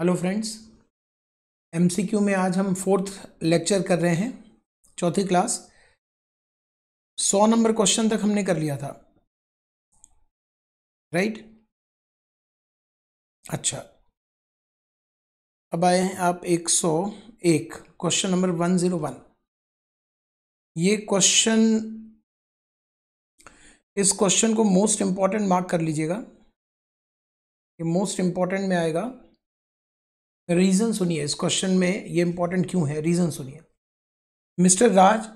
Hello friends MCQ में आज हम फोर्थ लेक्चर कर रहे हैं, चौथी क्लास। सौ नंबर क्वेश्चन तक हमने कर लिया था। राइट? अच्छा। अब आए हैं आप एक सौ एक, question number one zero one. ये क्वेश्चन, इस क्वेश्चन को मोस्ट इंपॉर्टेंट मार्क कर लीजिएगा। ये मोस्ट इंपॉर्टेंट में आएगा। रीज़न सुनिए, इस क्वेश्चन में ये इंपॉर्टेंट क्यों है? रीज़न सुनिए। मिस्टर राज,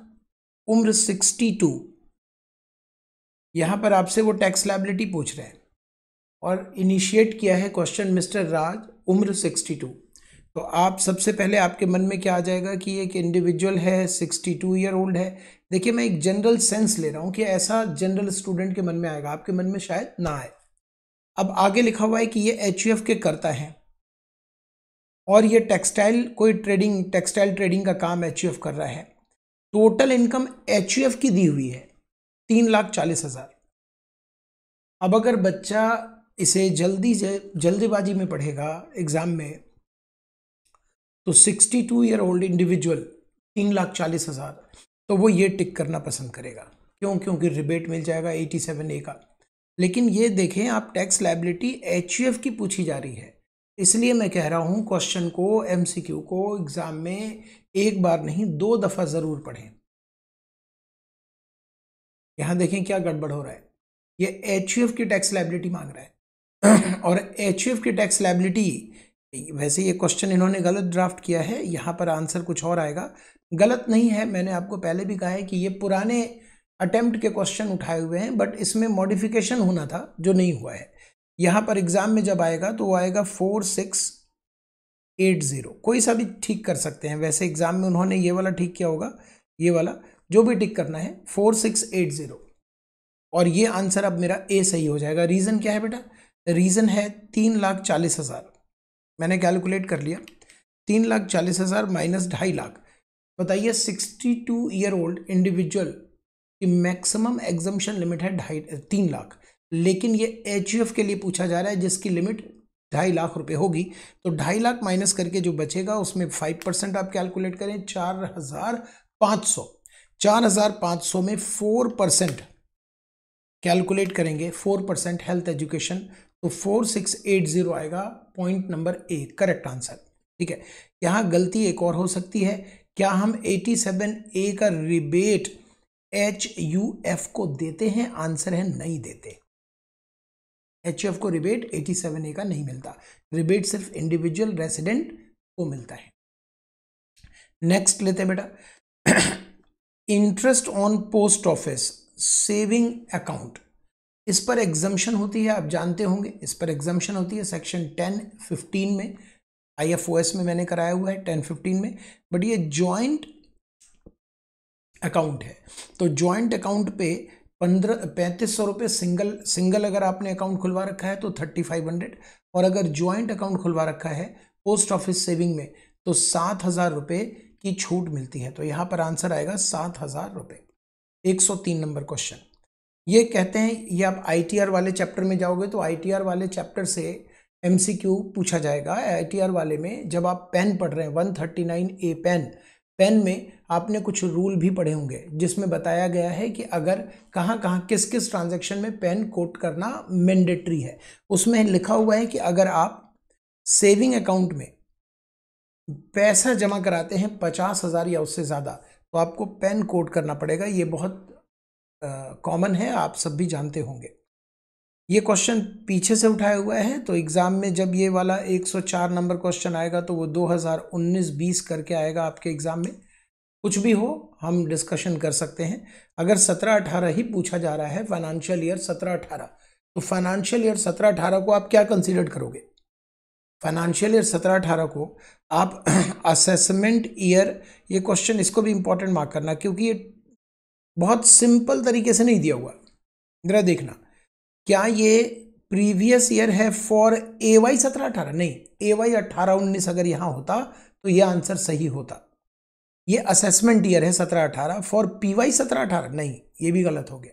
उम्र सिक्सटी टू यहाँ पर आपसे वो टैक्स लाइबिलिटी पूछ रहे हैं और इनिशिएट किया है क्वेश्चन मिस्टर राज, उम्र सिक्सटी टू तो आप सबसे पहले आपके मन में क्या आ जाएगा कि एक इंडिविजुअल है सिक्सटी टू ईयर ओल्ड है। देखिए, मैं एक जनरल सेंस ले रहा हूँ कि ऐसा जनरल स्टूडेंट के मन में आएगा, आपके मन में शायद ना आए। अब आगे लिखा हुआ है कि ये एचयूएफ के करता है। और ये टेक्सटाइल कोई ट्रेडिंग टेक्सटाइल ट्रेडिंग का काम एचयूएफ कर रहा है। टोटल इनकम एचयूएफ की दी हुई है, तीन लाख चालीस हज़ार। अब अगर बच्चा इसे जल्दी जल्दीबाजी में पढ़ेगा एग्ज़ाम में तो sixty two year old individual तीन लाख चालीस हज़ार तो वो ये टिक करना पसंद करेगा। क्यों? क्योंकि रिबेट मिल जाएगा एटी सेवन ए का। लेकिन ये देखें, आप टैक्स लाइबिलिटी एच की पूछी जा रही है। इसलिए मैं कह रहा हूँ क्वेश्चन को एमसीक्यू को एग्ज़ाम में एक बार नहीं, दो दफ़ा ज़रूर पढ़ें। यहाँ देखें क्या गड़बड़ हो रहा है। ये एच की टैक्स लाइबिलिटी मांग रहा है। और एच की टैक्स लाइबिलिटी वैसे ये क्वेश्चन इन्होंने गलत ड्राफ्ट किया है, यहाँ पर आंसर कुछ और आएगा। गलत नहीं है, मैंने आपको पहले भी कहा है कि ये पुराने अटेम्प्ट के क्वेश्चन उठाए हुए हैं बट इसमें मॉडिफिकेशन होना था, जो नहीं हुआ है। यहाँ पर एग्ज़ाम में जब आएगा तो वो आएगा फोर सिक्स एट ज़ीरो कोई सा भी ठीक कर सकते हैं। वैसे एग्ज़ाम में उन्होंने ये वाला ठीक किया होगा, ये वाला, जो भी टिक करना है फोर सिक्स एट ज़ीरो और ये आंसर अब मेरा ए सही हो जाएगा। रीज़न क्या है बेटा? रीज़न है तीन लाख चालीस हज़ार। मैंने कैलकुलेट कर लिया। तीन लाख चालीस हज़ार माइनस ढाई लाख। बताइए sixty two year old individual की मैक्सिमम एग्जामेशन लिमिट है ढाई, तीन लाख। लेकिन ये एच के लिए पूछा जा रहा है, जिसकी लिमिट ढाई लाख रुपए होगी। तो ढाई लाख माइनस करके जो बचेगा, उसमें फाइव परसेंट आप कैलकुलेट करें, चार हज़ार पाँच सौ। चार हज़ार पाँच सौ में फोर परसेंट कैलकुलेट करेंगे फोर परसेंट हेल्थ एजुकेशन तो फोर सिक्स एट ज़ीरो आएगा point number A correct answer ठीक है? यहाँ गलती एक और हो सकती है। क्या हम एटी सेवन ए का रिबेट एच यू एफ़ को देते हैं? आंसर है, नहीं देते। एचएफ को रिबेट 87 ए का नहीं मिलता। रिबेट सिर्फ़ इंडिविजुअल रेसिडेंट को मिलता है। नेक्स्ट लेते हैं बेटा। Interest on post office saving account इस पर एग्जामेशन होती है, आप जानते होंगे। इस पर एग्जामेशन होती है सेक्शन टेन फिफ्टीन में। आईएफओएस में मैंने कराया हुआ है टेन फिफ्टीन में। बट ये जॉइंट अकाउंट है। तो जॉइंट अकाउंट पे पंद्रह, पैंतीस सौ रुपये सिंगल सिंगल अगर आपने अकाउंट खुलवा रखा है तो थर्टी फाइव हंड्रेड। और अगर ज्वाइंट अकाउंट खुलवा रखा है पोस्ट ऑफ़िस सेविंग में तो सात हज़ार रुपये की छूट मिलती है। तो यहाँ पर आंसर आएगा सात हज़ार रुपये। एक सौ तीन नंबर क्वेश्चन। ये कहते हैं, ये आप आईटीआर वाले चैप्टर में जाओगे तो आईटीआर वाले चैप्टर से एमसीक्यू पूछा जाएगा। आईटीआर वाले में जब आप पेन पढ़ रहे हैं, one thirty nine A PAN PAN में आपने कुछ रूल भी पढ़े होंगे, जिसमें बताया गया है कि अगर कहाँ कहाँ किस किस ट्रांजैक्शन में पेन कोट करना मैंडेटरी है। उसमें लिखा हुआ है कि अगर आप सेविंग अकाउंट में पैसा जमा कराते हैं पचास हज़ार या उससे ज़्यादा तो आपको पेन कोड करना पड़ेगा। ये बहुत कॉमन है, आप सब भी जानते होंगे। ये क्वेश्चन पीछे से उठाया हुआ है तो एग्ज़ाम में जब ये वाला 104 नंबर क्वेश्चन आएगा तो वो 2019-20 करके आएगा आपके एग्ज़ाम में। कुछ भी हो, हम डिस्कशन कर सकते हैं। अगर 17-18 ही पूछा जा रहा है फाइनेंशियल ईयर 17-18 तो फाइनेंशियल ईयर 17-18 को आप क्या कंसिडर करोगे? फाइनेंशियल ईयर 17-18 को आप असेसमेंट ईयर ये क्वेश्चन इसको भी इंपॉर्टेंट मार्क करना, क्योंकि ये बहुत सिंपल तरीके से नहीं दिया हुआ। जरा देखना, क्या ये प्रीवियस ईयर है फॉर ए वाई सत्रह अठारह? नहीं ए वाई अट्ठारह उन्नीस अगर यहाँ होता तो यह आंसर सही होता। ये असेसमेंट ईयर है सत्रह अठारह फॉर पी वाई सत्रह अठारह, नहीं, ये भी गलत हो गया।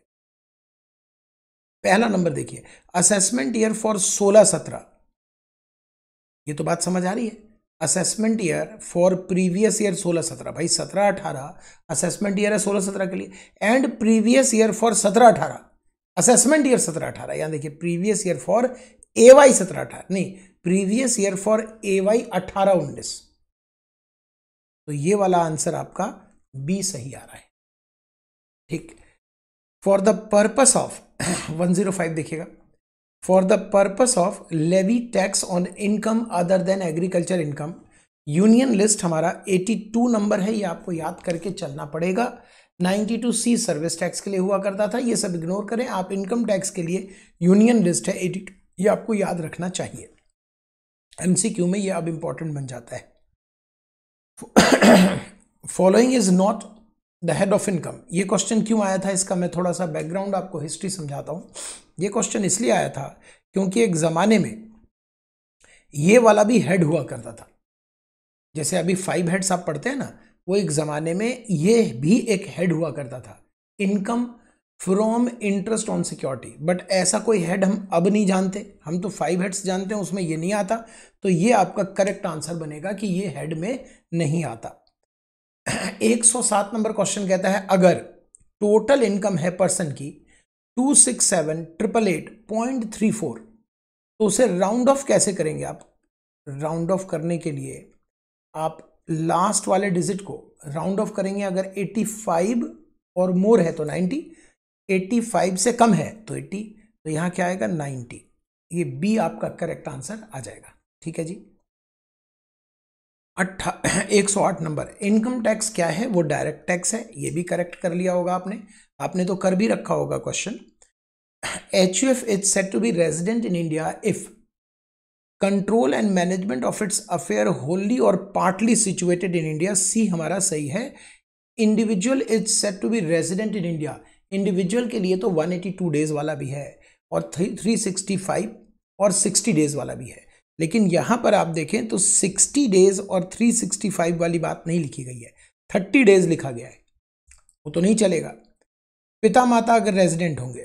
पहला नंबर देखिए असेसमेंट ईयर फॉर सोलह सत्रह। ये तो बात समझ आ रही है। Assessment year for previous year सोलह सत्रह। भाई, सत्रह अठारह असेसमेंट ईयर है सोलह सत्रह के लिए। एंड प्रीवियस ईयर फॉर सत्रह अठारह। असेसमेंट ईयर सत्रह अठारह यहाँ देखिए previous year for A Y सत्रह अठारह, नहीं previous year for A Y अठारह उन्नीस। तो ये वाला आंसर आपका बी सही आ रहा है। ठीक। फॉर द पर्पस ऑफ़ 105 देखिएगा। For the purpose of levy tax on income other than agriculture income union list हमारा 82 नंबर है, ये आपको याद करके चलना पड़ेगा। 92 सी सर्विस टैक्स के लिए हुआ करता था, ये सब इग्नोर करें। आप इनकम टैक्स के लिए यूनियन लिस्ट है 82 ये आपको याद रखना चाहिए। एमसीक्यू में ये अब इंपॉर्टेंट बन जाता है। Following is not the head of income ये क्वेश्चन क्यों आया था? इसका मैं थोड़ा सा बैकग्राउंड आपको हिस्ट्री समझाता हूँ। ये क्वेश्चन इसलिए आया था क्योंकि एक ज़माने में ये वाला भी हेड हुआ करता था। जैसे अभी फाइव हेड्स आप पढ़ते हैं ना, वो एक ज़माने में ये भी एक हेड हुआ करता था। Income from interest on security but ऐसा कोई हेड हम अब नहीं जानते। हम तो फाइव हेड्स जानते हैं, उसमें ये नहीं आता। तो ये आपका करेक्ट आंसर बनेगा कि ये हेड में नहीं आता। 107 नंबर क्वेश्चन कहता है, अगर टोटल इनकम है पर्सन की two six seven triple eight point three four तो उसे राउंड ऑफ़ कैसे करेंगे आप? राउंड ऑफ़ करने के लिए आप लास्ट वाले डिजिट को राउंड ऑफ़ करेंगे, अगर 85 और मोर है तो 90 85 से कम है तो 80 तो यहाँ क्या आएगा? 90 ये बी आपका करेक्ट आंसर आ जाएगा। ठीक है जी? अट्ठा एक सौ आठ नंबर, इनकम टैक्स क्या है? वो डायरेक्ट टैक्स है, ये भी करेक्ट कर लिया होगा आपने आपने तो कर भी रखा होगा question. H U F is set to be resident in India if control and management of its affair wholly और partly situated in India C हमारा सही है। Individual is set to be resident in India individual के लिए तो 182 days वाला भी है, और थ्री सिक्सटी फाइव और 60 डेज़ वाला भी है। लेकिन यहाँ पर आप देखें तो 60 डेज़ और 365 वाली बात नहीं लिखी गई है। 30 डेज़ लिखा गया है। वो तो नहीं चलेगा। पिता माता अगर रेजिडेंट होंगे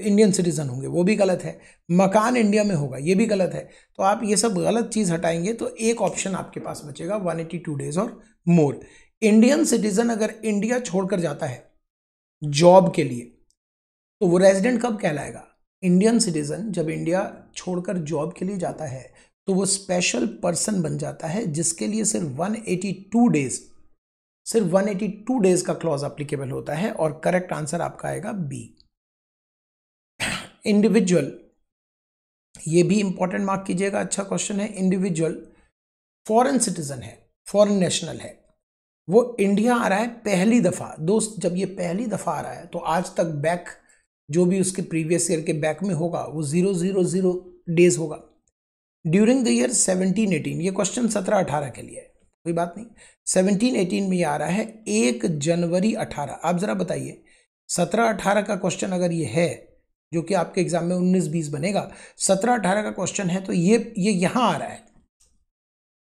इंडियन सिटीजन होंगे, वो भी गलत है। मकान इंडिया में होगा, ये भी गलत है। तो आप ये सब गलत चीज़ हटाएँगे तो एक ऑप्शन आपके पास बचेगा 182 डेज़ और मोर इंडियन सिटीजन अगर इंडिया छोड़कर जाता है, जॉब के लिए तो वो रेजिडेंट कब कहलाएगा? इंडियन सिटीजन जब इंडिया छोड़कर जॉब के लिए जाता है तो वो स्पेशल पर्सन बन जाता है, जिसके लिए सिर्फ़ 182 डेज़ सिर्फ़ 182 डेज़ का क्लॉज अप्लीकेबल होता है और करेक्ट आंसर आपका आएगा बी इंडिविजुअल ये भी इंपॉर्टेंट मार्क कीजिएगा अच्छा क्वेश्चन है। इंडिविजुअल फॉरेन सिटीजन है फॉरेन नेशनल है। वो इंडिया आ रहा है पहली दफ़ा। दोस्त, जब ये पहली दफ़ा आ रहा है तो आज तक बैक जो भी उसके प्रीवियस ईयर के बैक में होगा, वो ज़ीरो ज़ीरो ज़ीरो डेज़ होगा। During the year seventeen eighteen ये क्वेश्चन सत्रह अठारह के लिए है, कोई बात नहीं। सेवनटीन एटीन में ये आ रहा है, एक जनवरी अठारह। आप ज़रा बताइए, सत्रह अठारह का क्वेश्चन अगर ये है, जो कि आपके एग्ज़ाम में उन्नीस बीस बनेगा, सत्रह अठारह का क्वेश्चन है तो ये ये यहाँ आ रहा है।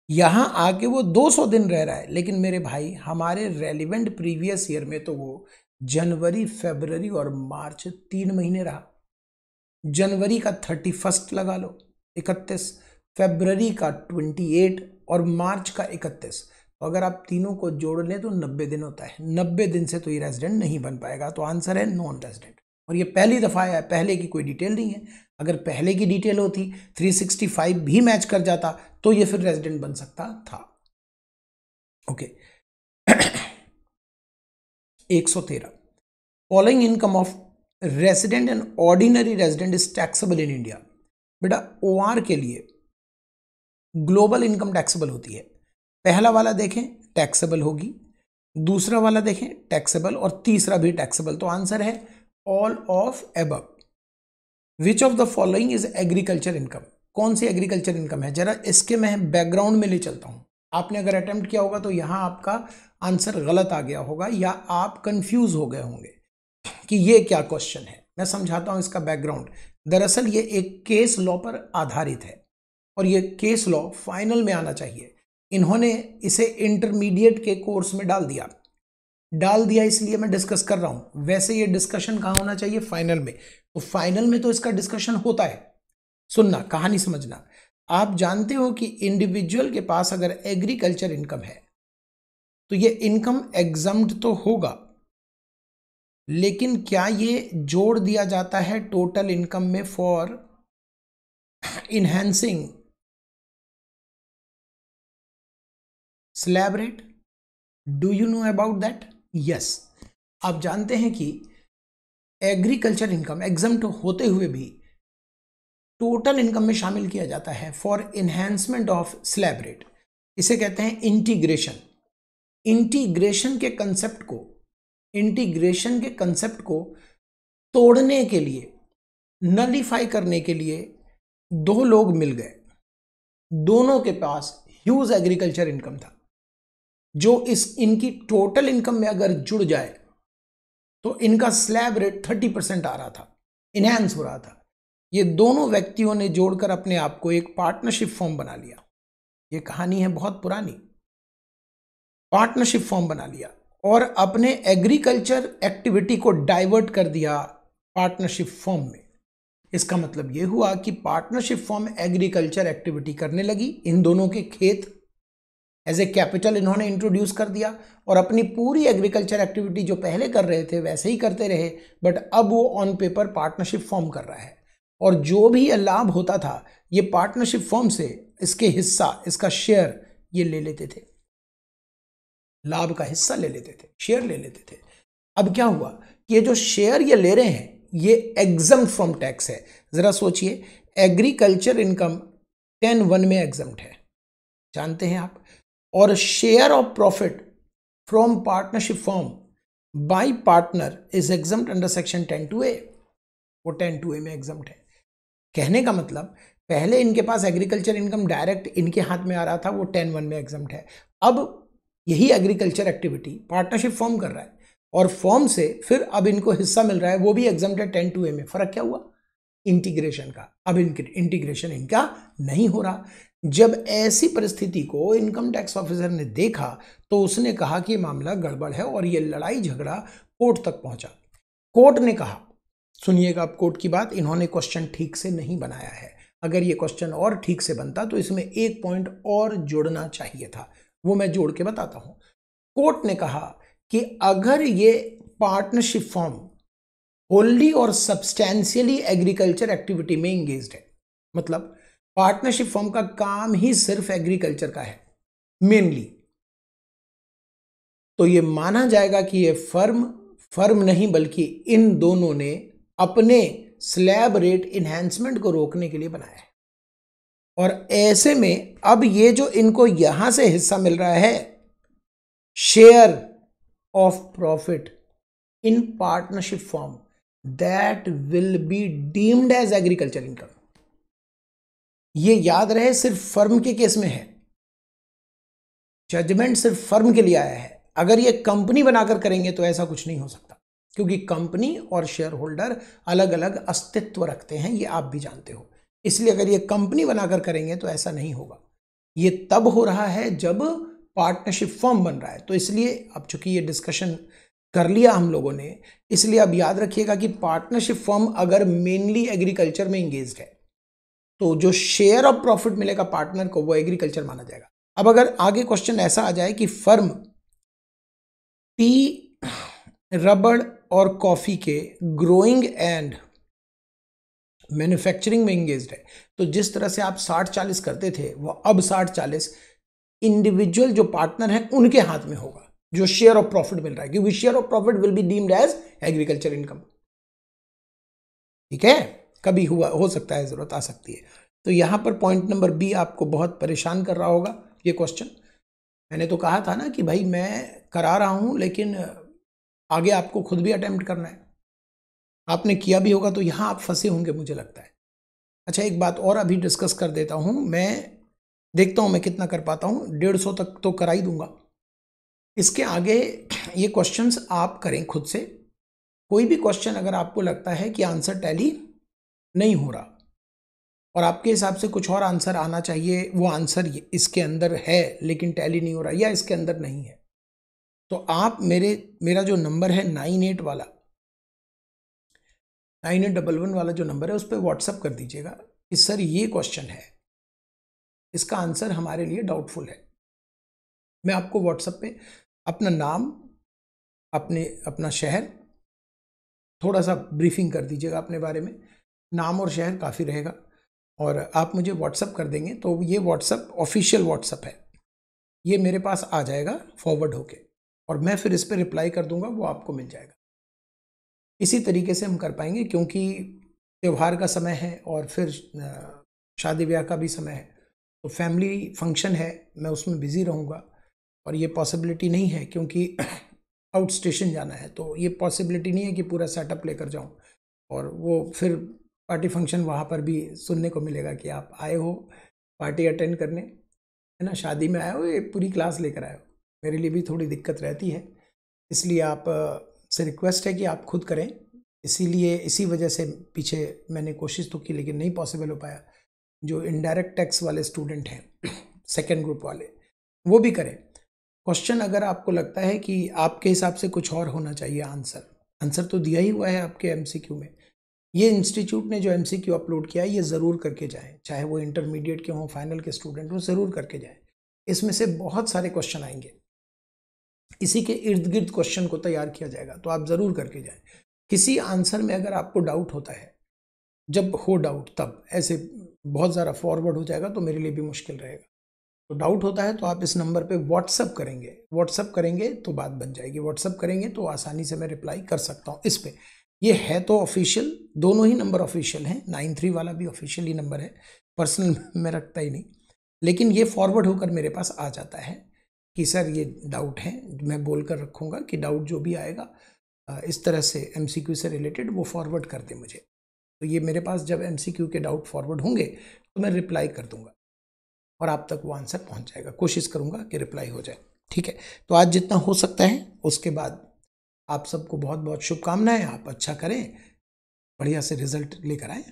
यहाँ आके वो 200 दिन रह रहा है, लेकिन मेरे भाई, हमारे रेलिवेंट प्रीवियस ईयर में तो वो जनवरी फेबररी और मार्च तीन महीने रहा। जनवरी का थर्टी फ़र्स्ट लगा लो। इकतीस फेबररी का ट्वेंटी एट और मार्च का इकतीस। तो अगर आप तीनों को जोड़ लें तो नब्बे दिन होता है। नब्बे दिन से तो ये रेजिडेंट नहीं बन पाएगा। तो आंसर है नॉन रेजिडेंट और ये पहली दफ़ा है, पहले की कोई डिटेल नहीं है। अगर पहले की डिटेल होती 365 भी मैच कर जाता तो ये फिर रेजिडेंट बन सकता था। ओके एक सौ तेरह। Following income of resident and ordinary resident is taxable in India बेटा ओआर के लिए ग्लोबल इनकम टैक्सेबल होती है। पहला वाला देखें टैक्सेबल होगी। दूसरा वाला देखें टैक्सेबल और तीसरा भी टैक्सेबल तो आंसर है all of above which of the following is agriculture income कौन सी एग्रीकल्चर इनकम है? जरा इसके मैं बैकग्राउंड में ले चलता हूँ। आपने अगर अटेम्प्ट किया होगा तो यहाँ आपका आंसर गलत आ गया होगा या आप कंफ्यूज हो गए होंगे कि ये क्या क्वेश्चन है। मैं समझाता हूँ इसका बैकग्राउंड दरअसल ये एक केस लॉ पर आधारित है और ये केस लॉ फाइनल में आना चाहिए। इन्होंने इसे इंटरमीडिएट के कोर्स में डाल दिया। डाल दिया इसलिए मैं डिस्कस कर रहा हूँ। वैसे ये डिस्कशन कहाँ होना चाहिए? फाइनल में। तो फाइनल में तो इसका डिस्कशन होता है। सुनना, कहानी समझना। आप जानते हो कि इंडिविजुअल के पास अगर एग्रीकल्चर इनकम है तो ये इनकम एग्जाम्ड तो होगा। लेकिन क्या ये जोड़ दिया जाता है टोटल इनकम में for enhancing slab rate do you know about that yes आप जानते हैं कि एग्रीकल्चर इनकम एग्ज़ाम होते हुए भी टोटल इनकम में शामिल किया जाता है for enhancement of slab rate इसे कहते हैं इंटीग्रेशन इंटीग्रेशन के कंसेप्ट को इंटीग्रेशन के कंसेप्ट को तोड़ने के लिए नलीफाई करने के लिए दो लोग मिल गए। दोनों के पास ह्यूज एग्रीकल्चर इनकम था, जो इस इनकी टोटल इनकम में अगर जुड़ जाए तो इनका स्लैब रेट थर्टी परसेंट आ रहा था इनहेंस हो रहा था। ये दोनों व्यक्तियों ने जोड़कर अपने आप को एक पार्टनरशिप फॉर्म बना लिया। ये कहानी है बहुत पुरानी। पार्टनरशिप फॉर्म बना लिया। और अपने एग्रीकल्चर एक्टिविटी को डाइवर्ट कर दिया पार्टनरशिप फॉर्म में। इसका मतलब यह हुआ कि पार्टनरशिप फॉर्म एग्रीकल्चर एक्टिविटी करने लगी। इन दोनों के खेत एज ए कैपिटल इन्होंने इंट्रोड्यूस कर दिया और अपनी पूरी एग्रीकल्चर एक्टिविटी जो पहले कर रहे थे वैसे ही करते रहे बट अब वो ऑन पेपर पार्टनरशिप फॉर्म कर रहा है। और जो भी लाभ होता था, ये पार्टनरशिप फॉर्म से इसके हिस्सा, इसका शेयर ये ले लेते थे। लाभ का हिस्सा ले लेते थे शेयर ले लेते थे। अब क्या हुआ कि ये जो शेयर ये ले रहे हैं, ये एग्ज़ाम फ्रॉम टैक्स है। ज़रा सोचिए एग्रीकल्चर इनकम टेन वन में एग्ज़ाम है। जानते हैं आप? और share of profit from partnership firm by partner is exempt under section ten two A वो टेन टू ए में एग्ज़ाम है। कहने का मतलब पहले इनके पास एग्रीकल्चर इनकम डायरेक्ट इनके हाथ में आ रहा था, वो टेन वन में एग्ज़ाम है। अब यही एग्रीकल्चर एक्टिविटी पार्टनरशिप फॉर्म कर रहा है। और फॉर्म से फिर अब इनको हिस्सा मिल रहा है, वो भी एग्ज़ाम टेन टू ए में। फ़र्क क्या हुआ? इंटीग्रेशन का। अब इंटीग्रेशन इनका नहीं हो रहा। जब ऐसी परिस्थिति को इनकम टैक्स ऑफिसर ने देखा तो उसने कहा कि मामला गड़बड़ है और ये लड़ाई झगड़ा कोर्ट तक पहुँचा। कोर्ट ने कहा, सुनिएगा आप कोर्ट की बात, इन्होंने क्वेश्चन ठीक से नहीं बनाया है। अगर ये क्वेश्चन और ठीक से बनता तो इसमें एक पॉइंट और जोड़ना चाहिए था। वो मैं जोड़ के बताता हूँ। कोर्ट ने कहा कि अगर ये पार्टनरशिप फॉर्म होल्ली और सब्सटैंशियली एग्रीकल्चर एक्टिविटी में इंगेज है मतलब पार्टनरशिप फॉर्म का काम ही सिर्फ़ एग्रीकल्चर का है मेनली तो ये माना जाएगा कि ये फर्म फर्म नहीं बल्कि इन दोनों ने अपने स्लैब रेट इन्हेंसमेंट को रोकने के लिए बनाया है। और ऐसे में अब ये जो इनको यहाँ से हिस्सा मिल रहा है share of profit in partnership firm that will be deemed as agriculture income ये याद रहे, सिर्फ़ फर्म के केस में है। जजमेंट सिर्फ़ फर्म के लिए आया है। अगर ये कंपनी बनाकर करेंगे तो ऐसा कुछ नहीं हो सकता, क्योंकि कंपनी और शेयर होल्डर अलग अलग अस्तित्व रखते हैं, ये आप भी जानते हो। इसलिए अगर ये कंपनी बनाकर करेंगे तो ऐसा नहीं होगा। ये तब हो रहा है जब पार्टनरशिप फॉर्म बन रहा है। तो इसलिए अब चूँकि ये डिस्कशन कर लिया हम लोगों ने, इसलिए अब याद रखिएगा कि पार्टनरशिप फॉर्म अगर मेनली एग्रीकल्चर में इंगेज है तो जो शेयर ऑफ़ प्रॉफिट मिलेगा पार्टनर को, वो एग्रीकल्चर माना जाएगा। अब अगर आगे क्वेश्चन ऐसा आ जाए कि फर्म टी रबड़ और कॉफ़ी के ग्रोइंग एंड मैन्युफैक्चरिंग में इंगेज है। तो जिस तरह से आप साठ चालीस करते थे, वो अब साठ चालीस इंडिविजुअल जो पार्टनर है, उनके हाथ में होगा, जो शेयर ऑफ़ प्रॉफिट मिल रहा है, क्योंकि share of profit will be deemed as agriculture income ठीक है? कभी हुआ, हो सकता है, ज़रूरत आ सकती है। तो यहाँ पर पॉइंट नंबर बी आपको बहुत परेशान कर रहा होगा, ये क्वेश्चन मैंने तो कहा था ना कि भाई मैं करा रहा हूँ, लेकिन आगे आपको खुद भी अटेम्प्ट करना है। आपने किया भी होगा तो यहाँ आप फंसे होंगे, मुझे लगता है। अच्छा एक बात और अभी डिस्कस कर देता हूँ, मैं देखता हूँ मैं कितना कर पाता हूँ, डेढ़ सौ तक तो करा ही दूँगा। इसके आगे ये क्वेश्चंस आप करें खुद से। कोई भी क्वेश्चन अगर आपको लगता है कि आंसर टैली नहीं हो रहा और आपके हिसाब से कुछ और आंसर आना चाहिए, वो आंसर इसके अंदर है लेकिन टैली नहीं हो रहा या इसके अंदर नहीं है तो आप मेरे, मेरा जो नंबर है नाइन एट वाला नाइन एट डबल वन वाला जो नंबर है, उस पर व्हाट्सअप कर दीजिएगा कि, सर, ये क्वेश्चन है। इसका आंसर हमारे लिए डाउटफुल है। मैं आपको व्हाट्सअप पे अपना नाम, अपने, अपना शहर थोड़ा सा ब्रीफिंग कर दीजिएगा अपने बारे में। नाम और शहर काफ़ी रहेगा और आप मुझे व्हाट्सअप कर देंगे तो ये व्हाट्सअप ऑफिशियल व्हाट्सअप है। ये मेरे पास आ जाएगा फॉरवर्ड होके और मैं फिर इस पर रिप्लाई कर दूँगा, वो आपको मिल जाएगा। इसी तरीके से हम कर पाएँगे, क्योंकि त्यौहार का समय है और फिर शादी ब्याह का भी समय है। तो फैमिली फ़ंक्शन है, मैं उसमें बिज़ी रहूँगा और ये पॉसिबिलिटी नहीं है क्योंकि आउट स्टेशन जाना है तो ये पॉसिबिलिटी नहीं है कि पूरा सेटअप लेकर जाऊँ। और वो फिर पार्टी फ़ंक्शन वहाँ पर भी सुनने को मिलेगा कि आप आए हो पार्टी अटेंड करने, है ना? शादी में आए हो ये पूरी क्लास लेकर आए हो? मेरे लिए भी थोड़ी दिक्कत रहती है, इसलिए आप से रिक्वेस्ट है कि आप खुद करें। इसीलिए, इसी वजह से पीछे मैंने कोशिश तो की, लेकिन नहीं पॉसिबल हो पाया। जो इनडायरेक्ट टैक्स वाले स्टूडेंट हैं सेकेंड ग्रुप वाले, वो भी करें। क्वेश्चन अगर आपको लगता है कि आपके हिसाब से कुछ और होना चाहिए आंसर आंसर तो दिया ही हुआ है आपके एमसीक्यू में। ये इंस्टीट्यूट ने जो एमसीक्यू अपलोड किया है, ये ज़रूर करके जाएँ। चाहे वो इंटरमीडिएट के हों फाइनल के स्टूडेंट हों, ज़रूर करके जाएँ। इसमें से बहुत सारे क्वेश्चन आएँगे। इसी के इर्द गिर्द क्वेश्चन को तैयार किया जाएगा तो आप ज़रूर करके जाएँ। किसी आंसर में अगर आपको डाउट होता है, जब हो डाउट तब ऐसे बहुत ज़्यादा फॉरवर्ड हो जाएगा तो मेरे लिए भी मुश्किल रहेगा। तो डाउट होता है तो आप इस नंबर पे व्हाट्सअप करेंगे। व्हाट्सअप करेंगे तो बात बन जाएगी। व्हाट्सअप करेंगे तो आसानी से मैं रिप्लाई कर सकता हूँ इस पर ये है तो ऑफिशियल दोनों ही नंबर ऑफिशियल हैं। नाइन थ्री वाला भी ऑफिशियल ही नंबर है। पर्सनल में रखता ही नहीं। लेकिन ये फॉरवर्ड होकर मेरे पास आ जाता है। कि सर ये डाउट है, मैं बोल कर रखूँगा कि डाउट जो भी आएगा इस तरह से एमसीक्यू से रिलेटेड वो फॉरवर्ड कर दे मुझे। तो ये मेरे पास जब एमसीक्यू के डाउट फॉरवर्ड होंगे तो मैं रिप्लाई कर दूँगा और आप तक वो आंसर पहुँच जाएगा। कोशिश करूँगा कि रिप्लाई हो जाए। ठीक है? तो आज जितना हो सकता है, उसके बाद आप सबको बहुत बहुत शुभकामनाएँ। आप अच्छा करें, बढ़िया से रिज़ल्ट लेकर आए।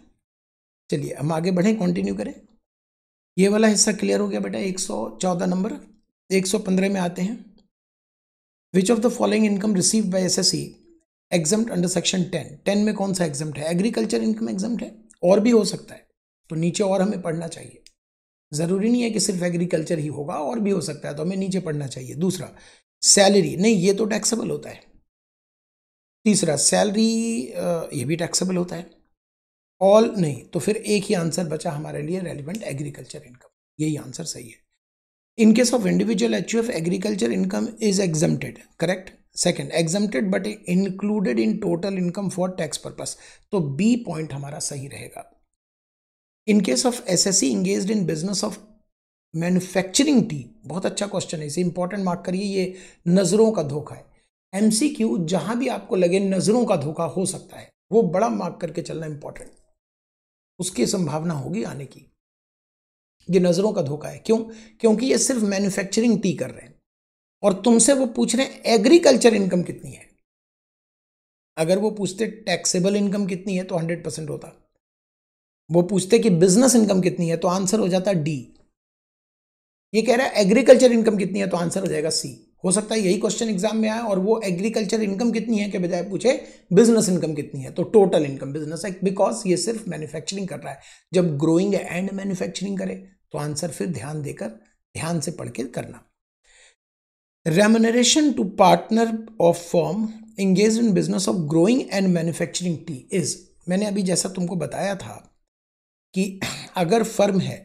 चलिए, हम आगे बढ़ें कंटिन्यू करें। ये वाला हिस्सा क्लियर हो गया बेटा 114 नंबर। 115 में आते हैं। Which of the following income receive by S S C exempt under section ten ten में कौन सा एग्ज़ाम है? एग्रीकल्चर इनकम एग्ज़ाम है? और भी हो सकता है। तो नीचे और हमें पढ़ना चाहिए। ज़रूरी नहीं है कि सिर्फ़ एग्रीकल्चर ही होगा, और भी हो सकता है तो हमें नीचे पढ़ना चाहिए। दूसरा सैलरी नहीं, ये तो टैक्सेबल होता है। तीसरा सैलरी ये भी टैक्सेबल होता है। ऑल नहीं तो फिर एक ही आंसर बचा हमारे लिए रेलिवेंट एग्रीकल्चर इनकम यही आंसर सही है। Case of individual H of agriculture income is exempted correct second exempted but included in total income for tax purpose तो बी पॉइंट हमारा सही रहेगा। In case of S S C engage in business of manufacturing tea बहुत अच्छा question है। इसे important mark करिए, ये नज़रों का धोखा है। एमसीक्यू जहाँ भी आपको लगे नज़रों का धोखा हो सकता है, वो बड़ा मार्क करके चलना इंपॉर्टेंट उसकी संभावना होगी आने की। ये नज़रों का धोखा है। क्यों? क्योंकि ये सिर्फ़ मैन्युफैक्चरिंग टी कर रहे हैं। और तुमसे वो पूछ रहे हैं एग्रीकल्चर इनकम कितनी है? अगर वो पूछते टैक्सेबल इनकम कितनी है? तो हंड्रेड परसेंट होता। वो पूछते कि बिज़नेस इनकम कितनी है? तो आंसर हो जाता डी ये कह रहा है एग्रीकल्चर इनकम कितनी है? तो आंसर हो जाएगा सी हो सकता है यही क्वेश्चन एग्ज़ाम में आया और वो एग्रीकल्चर इनकम कितनी है के बजाय पूछे बिज़नेस इनकम कितनी है? तो टोटल इनकम बिज़नेस है बिकॉज़ ये सिर्फ़ मैन्युफैक्चरिंग कर रहा है। जब ग्रोइंग एंड मैन्युफैक्चरिंग करे तो आंसर फिर ध्यान देकर, ध्यान से पढ़ के करना। Remuneration to partner of firm engage in business of growing and manufacturing tea is मैंने अभी जैसा तुमको बताया था कि अगर फर्म है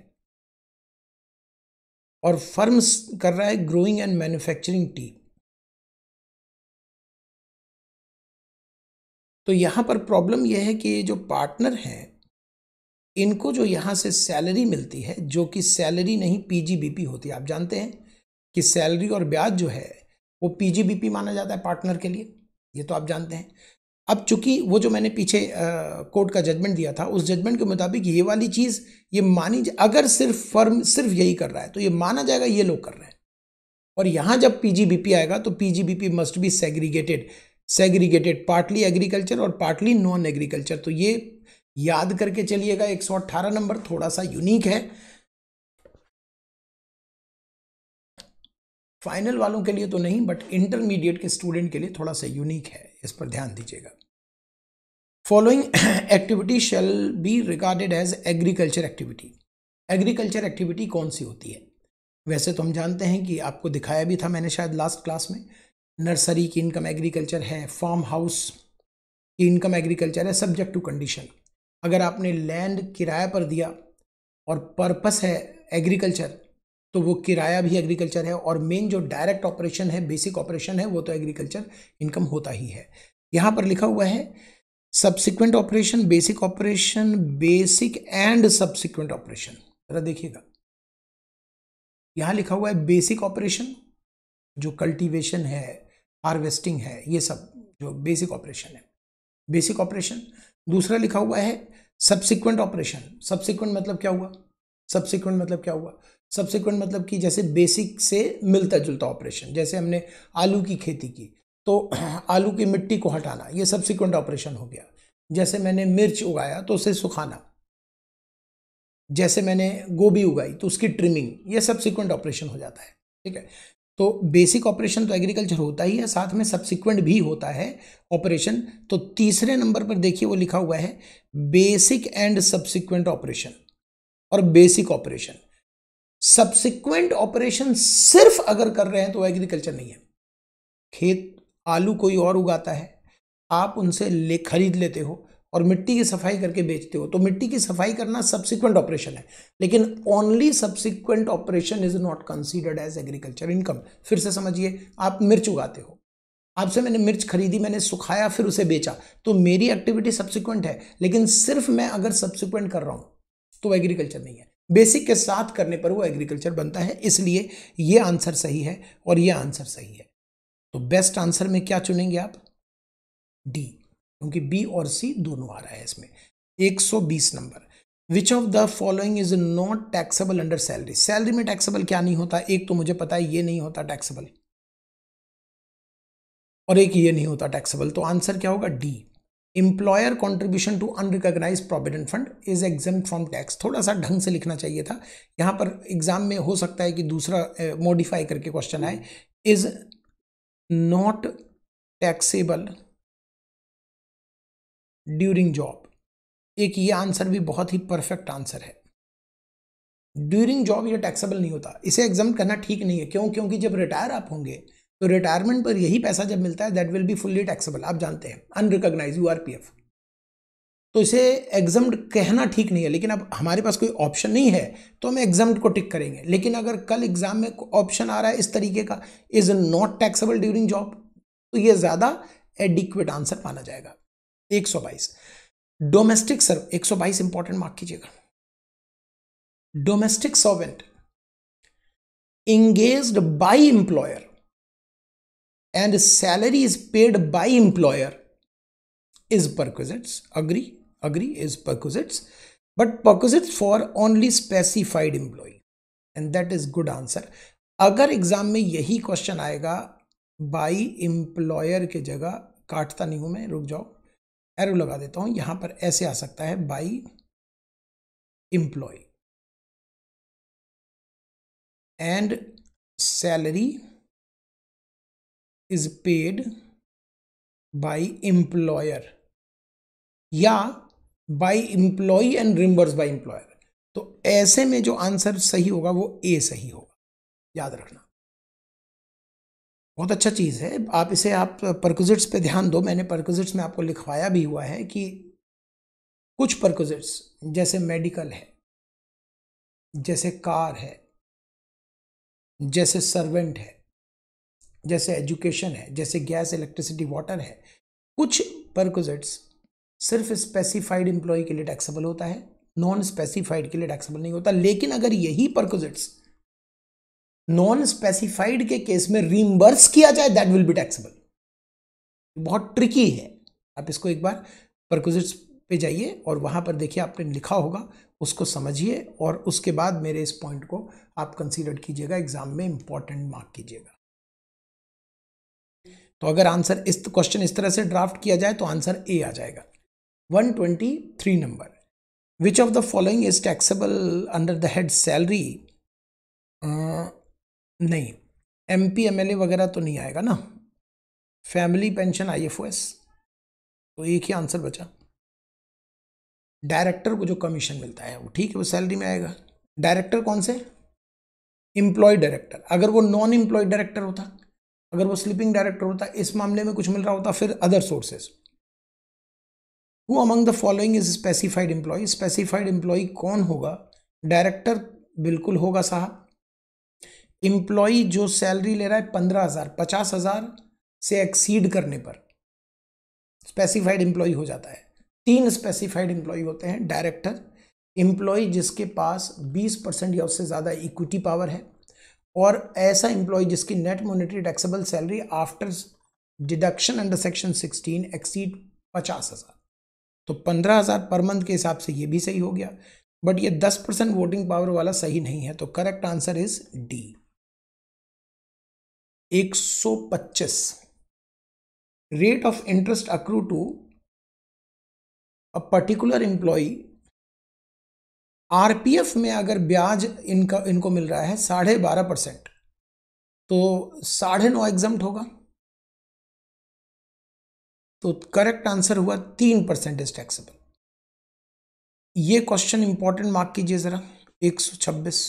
और फर्म कर रहा है ग्रोइंग एंड मैन्युफैक्चरिंग टी तो यहाँ पर प्रॉब्लम यह है कि ये जो पार्टनर हैं इनको जो यहाँ से सैलरी मिलती है, जो कि सैलरी नहीं पीजीबीपी होती है। आप जानते हैं कि सैलरी और ब्याज जो है, वो पीजीबीपी माना जाता है पार्टनर के लिए। ये तो आप जानते हैं। अब चूँकि वो जो मैंने पीछे कोर्ट का जजमेंट दिया था, उस जजमेंट के मुताबिक ये वाली चीज़, ये मानी अगर सिर्फ़ फर्म सिर्फ़ यही कर रहा है तो ये माना जाएगा ये लोग कर रहे हैं। और यहाँ जब पीजीबीपी आएगा तो PGBP must be segregated segregated partly agriculture और पार्टली नॉन एग्रीकल्चर तो ये याद करके चलिएगा 118 नंबर थोड़ा सा यूनिक है। फाइनल वालों के लिए तो नहीं बट इंटरमीडिएट के स्टूडेंट के लिए थोड़ा सा यूनिक है, इस पर ध्यान दीजिएगा। Following activity shall be regarded as agriculture activity agriculture activity कौन सी होती है? वैसे तो हम जानते हैं कि आपको दिखाया भी था मैंने शायद लास्ट क्लास में नर्सरी की इनकम एग्रीकल्चर है फार्म हाउस की इनकम एग्रीकल्चर है सब्जेक्ट टू कंडीशन अगर आपने लैंड किराए पर दिया और पर्पस है एग्रीकल्चर तो वो किराया भी एग्रीकल्चर है और मेन जो डायरेक्ट ऑपरेशन है बेसिक ऑपरेशन है, वो तो एग्रीकल्चर इनकम होता ही है। यहाँ पर लिखा हुआ है subsequent operation basic operation basic and subsequent operation जरा देखिएगा। यहाँ लिखा हुआ है बेसिक ऑपरेशन जो कल्टीवेशन है हार्वेस्टिंग है, ये सब जो बेसिक ऑपरेशन है। बेसिक ऑपरेशन दूसरा लिखा हुआ है सब्सिक्वेंट ऑपरेशन सब्सिक्वेंट मतलब क्या हुआ? सब्सिक्वेंट मतलब क्या हुआ? सब्सिक्वेंट मतलब कि जैसे बेसिक से मिलता जुलता ऑपरेशन जैसे हमने आलू की खेती की तो आलू की मिट्टी को हटाना, ये सब्सिक्वेंट ऑपरेशन हो गया. जैसे मैंने मिर्च उगाया तो उसे सुखाना. जैसे मैंने गोभी उगाई तो उसकी ट्रिमिंग ये सब्सिक्वेंट ऑपरेशन हो जाता है. ठीक है? तो बेसिक ऑपरेशन तो एग्रीकल्चर होता ही है, साथ में सब्सिक्वेंट भी होता है ऑपरेशन तो तीसरे नंबर पर देखिए वो लिखा हुआ है बेसिक एंड सब्सिक्वेंट ऑपरेशन और बेसिक ऑपरेशन सब्सिक्वेंट ऑपरेशन सिर्फ़ अगर कर रहे हैं तो एग्रीकल्चर नहीं है। खेत, आलू कोई और उगाता है, आप उनसे ले, खरीद लेते हो और मिट्टी की सफ़ाई करके बेचते हो तो मिट्टी की सफ़ाई करना सब्सिक्वेंट ऑपरेशन है। लेकिन only subsequent operation is not considered as agriculture income फिर से समझिए, आप मिर्च उगाते हो। आपसे मैंने मिर्च खरीदी, मैंने सुखाया, फिर उसे बेचा। तो मेरी एक्टिविटी सब्सिक्वेंट है, लेकिन सिर्फ़ मैं अगर सब्सिक्वेंट कर रहा हूँ तो एग्रीकल्चर नहीं है। बेसिक के साथ करने पर वो एग्रीकल्चर बनता है, इसलिए ये आंसर सही है और ये आंसर सही है। तो बेस्ट आंसर में क्या चुनेंगे आप? डी क्योंकि बी और सी दोनों आ रहा है इसमें। 120 number. Which of the following is not taxable under salary salary में टैक्सेबल क्या नहीं होता? एक तो मुझे पता है, ये नहीं होता टैक्सेबल और एक ये नहीं होता टैक्सेबल तो आंसर क्या होगा? D employer contribution to unrecognised provident fund is exam from tax थोड़ा सा ढंग से लिखना चाहिए था। यहाँ पर एग्ज़ाम में हो सकता है कि दूसरा मॉडिफाई करके क्वेश्चन आए। Is not taxable during job एक ये आंसर भी बहुत ही परफेक्ट आंसर है। ड्यूरिंग जॉब ये टैक्सेबल नहीं होता। इसे एग्ज़ाम करना ठीक नहीं है। क्यों? क्योंकि जब रिटायर आप होंगे तो रिटायरमेंट पर यही पैसा जब मिलता है that will be fully taxable आप जानते हैं। Unrecognised U R P F तो इसे एग्ज़ाम कहना ठीक नहीं है। लेकिन अब हमारे पास कोई ऑप्शन नहीं है तो हम एग्ज़ाम को टिक करेंगे। लेकिन अगर कल एग्ज़ाम में ऑप्शन आ रहा है इस तरीके का is not taxable during job तो ये ज़्यादा एडिक्वेट आंसर माना जाएगा। 122 डोमेस्टिक सर्व 122 इंपॉर्टेंट मार्क कीजिएगा। Domestic servant engaged by employer and salary is paid by employer is perquisites agree agree is perquisites but perquisites for only specified employ and that is good answer अगर exam में यही question आएगा by employer के जगह, काटता नहीं हूँ मैं, रुक जाओ। एरो लगा देता हूँ, यहाँ पर ऐसे आ सकता है by employ and salary is paid by employer या by employ and reimburse by employer तो ऐसे में जो आंसर सही होगा, वो ए सही होगा। याद रखना। बहुत अच्छा चीज़ है। आप इसे आप परकुजिट्स पे ध्यान दो। मैंने परकुजिट्स में आपको लिखवाया भी हुआ है कि कुछ परकुजिट्स जैसे मेडिकल है, जैसे कार है, जैसे सर्वेंट है, जैसे एजुकेशन है, जैसे गैस इलेक्ट्रिसिटी वाटर है, कुछ परकुजिट्स सिर्फ़ स्पेसिफाइड एम्प्लॉय के लिए टैक्सेबल होता है नॉन स्पेसिफाइड के लिए टैक्सेबल नहीं होता। लेकिन अगर यही परकुजिट्स नॉन स्पेसिफाइड के केस में रिम्बर्स किया जाए दैट विल बी टैक्सेबल बहुत ट्रिकी है। आप इसको एक बार परकुजिट्स पे जाइए और वहाँ पर देखिए आपने लिखा होगा, उसको समझिए और उसके बाद मेरे इस पॉइंट को आप कंसीडर कीजिएगा एग्ज़ाम में इंपॉर्टेंट मार्क कीजिएगा। तो अगर आंसर इस क्वेश्चन इस तरह से ड्राफ्ट किया जाए तो आंसर ए आ जाएगा। 123 number which of the following is taxable under the head salary नहीं M P M L A वगैरह तो नहीं आएगा ना। Family pension I F O S तो एक ही आंसर बचा। डायरेक्टर को जो कमीशन मिलता है, वो ठीक है, वो सैलरी में आएगा। डायरेक्टर कौन से? इंप्लॉय डायरेक्टर अगर वो नॉन इंप्लॉय डायरेक्टर होता, अगर वो स्लीपिंग डायरेक्टर होता, इस मामले में कुछ मिल रहा होता, फिर other sources who among the following is specified employ specified employ कौन होगा? डायरेक्टर बिल्कुल होगा साहब। एम्प्लॉय जो सैलरी ले रहा है पंद्रह हज़ार, पचास हज़ार से एक्सीड करने पर। स्पेसिफाइड एम्प्लॉय हो जाता है। तीन स्पेसिफाइड एम्प्लॉय होते हैं डायरेक्टर एम्प्लॉय जिसके पास 20 परसेंट या उससे ज़्यादा इक्विटी पावर है। और ऐसा एम्प्लॉय जिसकी net monetary taxable salary after deduction under section 16 exceed पचास हज़ार। तो पंद्रह हज़ार पर मंथ के हिसाब से ये भी सही हो गया। बट ये दस परसेंट वोटिंग पावर वाला सही नहीं है। तो करेक्ट आंसर इज़ डी एक सौ पच्चीस। Rate of interest accrue to a particular employ RPF में अगर ब्याज इनका, इनको मिल रहा है साढ़े बारह परसेंट तो साढ़े नौ एग्ज़ाम होगा। तो करेक्ट आंसर हुआ तीन परसेंट इज़ टैक्सेबल ये क्वेश्चन इंपॉर्टेंट मार्क कीजिए जरा 126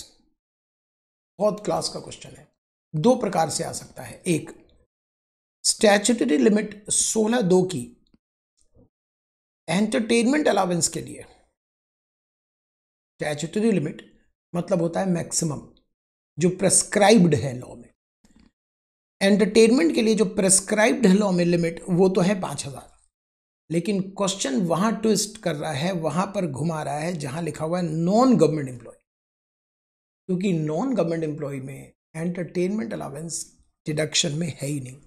बहुत क्लास का क्वेश्चन है। दो प्रकार से आ सकता है। एक स्टैचुटरी लिमिट 16 दो की एंटरटेनमेंट अलावेंस के लिए। स्टैचुटरी लिमिट मतलब होता है मैक्सिमम जो प्रेस्क्राइब्ड है लॉ में। एंटरटेनमेंट के लिए जो प्रेस्क्राइब्ड है लॉ में लिमिट वो तो है पाँच हज़ार। लेकिन क्वेश्चन वहाँ ट्विस्ट कर रहा है, वहाँ पर घुमा रहा है, जहाँ लिखा हुआ है नॉन गवर्नमेंट एम्प्लॉय क्योंकि नॉन गवर्नमेंट एम्प्लॉय में एंटरटेनमेंट अलावेंस डिडक्शन में है ही नहीं।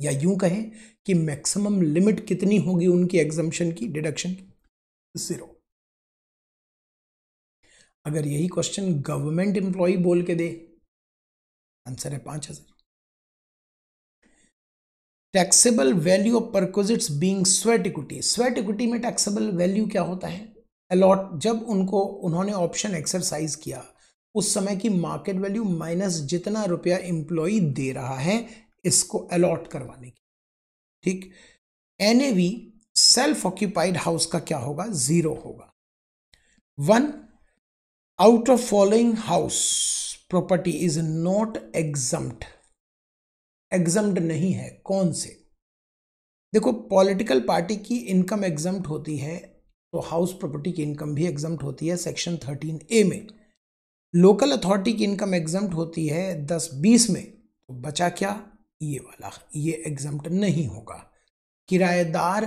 या यूँ कहें कि मैक्सिमम लिमिट कितनी होगी उनकी एग्जामेशन की डिडक्शन की? ज़ीरो अगर यही क्वेश्चन गवर्नमेंट एम्प्लॉय बोल के दे आंसर है पाँच हज़ार। Taxable value of perquisites being sweat equity sweat equity में टैक्सेबल वैल्यू क्या होता है? अलॉट जब उनको, उन्होंने ऑप्शन एक्सरसाइज किया उस समय की मार्केट वैल्यू माइनस जितना रुपया एम्प्लॉय दे रहा है, इसको अलॉट करवाने की। ठीक? एन सेल्फ ऑक्यूपाइड हाउस का क्या होगा? ज़ीरो होगा। One out of following house property is not exempt exempt नहीं है। कौन से? देखो पॉलिटिकल पार्टी की इनकम एग्जम्प्ट होती है तो हाउस प्रॉपर्टी की इनकम भी एग्जम्प्ट होती है सेक्शन थर्टीन ए में। लोकल अथॉरिटी की इनकम एग्जम्प्ट होती है दस बीस में तो बचा क्या? ये वाला, ये एग्जम्प्ट नहीं होगा। किराएदार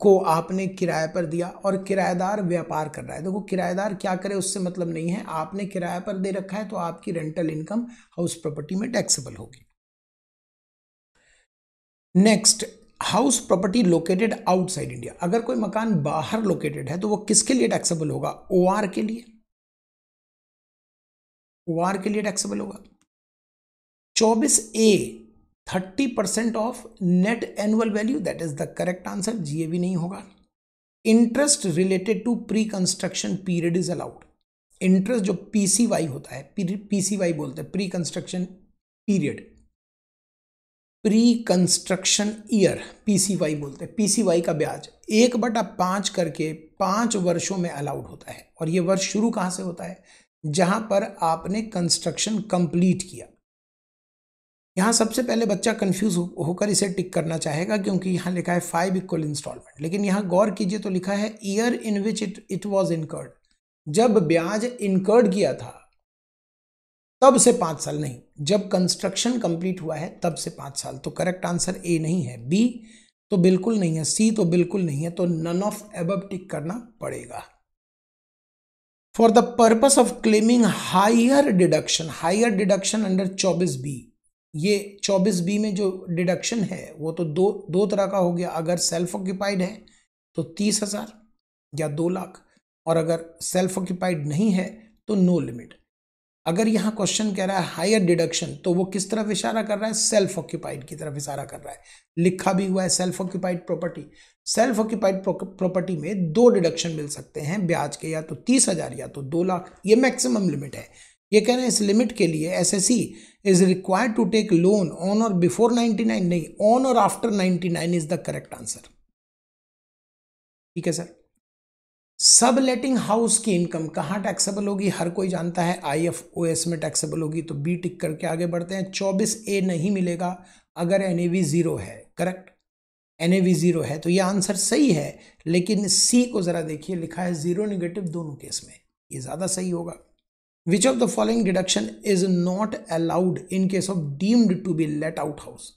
को आपने किराए पर दिया और किराएदार व्यापार कर रहा है। देखो, किराएदार क्या करे, उससे मतलब नहीं है। आपने किराए पर दे रखा है तो आपकी रेंटल इनकम हाउस प्रॉपर्टी में टैक्सेबल होगी। Next house property located outside India अगर कोई मकान बाहर लोकेटेड है तो वो किसके लिए टैक्सेबल होगा? ओआर के लिए। ओ के लिए टैक्सेबल होगा। 24 A thirty percent of net annual value that is the correct answer जीए भी नहीं होगा। Interest related to pre construction period is allowed interest जो पीसीवाई होता है पीसीवाई बोलते हैं pre construction period pre construction year PCY बोलते हैं पीसीवाई का ब्याज एक बटा पाँच करके पाँच वर्षों में अलाउड होता है। और ये वर्ष शुरू कहाँ से होता है? जहाँ पर आपने कंस्ट्रक्शन कंप्लीट किया। यहाँ सबसे पहले बच्चा कंफ्यूज होकर इसे टिक करना चाहेगा, क्योंकि यहाँ लिखा है फाइव इक्वल इंस्टॉलमेंट लेकिन यहाँ गौर कीजिए तो लिखा है year in which it it was incurred जब ब्याज इनकर्ड किया था, तब से पाँच साल नहीं। जब कंस्ट्रक्शन कंप्लीट हुआ है, तब से पाँच साल। तो करेक्ट आंसर ए नहीं है। बी तो बिल्कुल नहीं है। सी तो बिल्कुल नहीं है। तो नन ऑफ़ एबब टिक करना पड़ेगा। The purpose of claiming higher deduction higher deduction under चौबीस बी ये चौबीस बी में जो डिडक्शन है, वो तो दो दो तरह का हो गया। अगर सेल्फ ऑक्यूपाइड है तो तीस हज़ार या दो लाख, और अगर सेल्फ ऑक्यूपाइड नहीं है तो नो लिमिट अगर यहाँ क्वेश्चन कह रहा है हायर डिडक्शन तो वो किस तरफ़ इशारा कर रहा है? सेल्फ ऑक्यूपाइड की तरफ़ इशारा कर रहा है। लिखा भी हुआ है self occupied property self occupied property में दो डिडक्शन मिल सकते हैं ब्याज के, या तो तीस हज़ार या तो दो लाख। ये मैक्सिमम लिमिट है। ये कह रहे हैं इस लिमिट के लिए S S C is required to take loan on or before 99 नहीं on or after 99 is the correct answer ठीक है, सर? सब लेटिंग हाउस की इनकम कहाँ टैक्सेबल होगी? हर कोई जानता है आई एफ़ ओ एस में टैक्सेबल होगी तो बी टिक करके आगे बढ़ते हैं। चौबीस ए नहीं मिलेगा, अगर एन ए वी ज़ीरो है correct N A V zero है तो ये आंसर सही है, लेकिन सी को ज़रा देखिए, लिखा है ज़ीरो निगेटिव दोनों केस में। ये ज़्यादा सही होगा। Which of the following deduction is not allowed in case of deemed to be let out house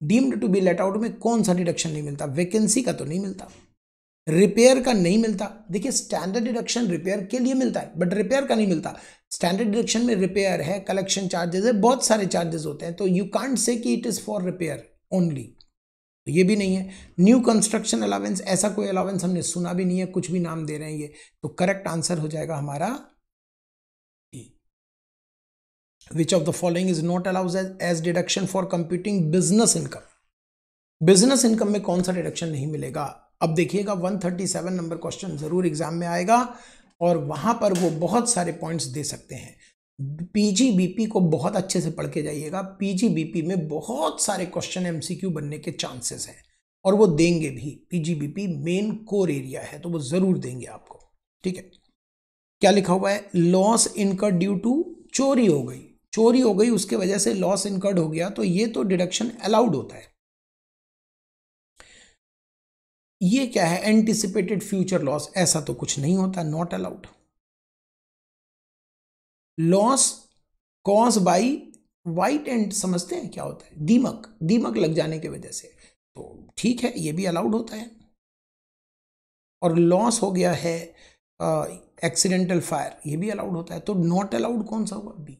deemed to be let out में कौन सा डिडक्शन नहीं मिलता? वैकेंसी का तो नहीं मिलता। रिपेयर का नहीं मिलता। देखिए स्टैंडर्ड डिडक्शन रिपेयर के लिए मिलता है बट रिपेयर का नहीं मिलता। स्टैंडर्ड डिडक्शन में रिपेयर है कलेक्शन चार्जेस है, बहुत सारे चार्जेस होते हैं तो यू कांट से कि it is for repair only तो ये भी नहीं है। न्यू कंस्ट्रक्शन अलावेंस ऐसा कोई अलावेंस हमने सुना भी नहीं है, कुछ भी नाम दे रहे हैं ये तो करेक्ट आंसर हो जाएगा हमारा which of the following is not allows as deduction for computing business income business income में कौन सा डिडक्शन नहीं मिलेगा? अब देखिएगा 137 नंबर क्वेश्चन ज़रूर एग्ज़ाम में आएगा और वहाँ पर वो बहुत सारे पॉइंट्स दे सकते हैं। पीजीबीपी को बहुत अच्छे से पढ़ के जाइएगा। पीजीबीपी में बहुत सारे क्वेश्चन एमसीक्यू बनने के चांसेस हैं और वो देंगे भी। पीजीबीपी मेन कोर एरिया है तो वो ज़रूर देंगे आपको। ठीक है? क्या लिखा हुआ है? लॉस इनकर्ड ड्यू टू चोरी हो गई। चोरी हो गई, उसके वजह से लॉस इनकर्ड हो गया तो ये तो डिडक्शन अलाउड होता है। ये क्या है? एंटिसिपेटेड फ्यूचर लॉस ऐसा तो कुछ नहीं होता not allowed loss cause by white ant समझते हैं क्या होता है? दीमक दीमक लग जाने की वजह से। तो ठीक है, ये भी अलाउड होता है। और लॉस हो गया है एक्सीडेंटल फायर ये भी अलाउड होता है। तो नॉट अलाउड कौन सा हुआ बी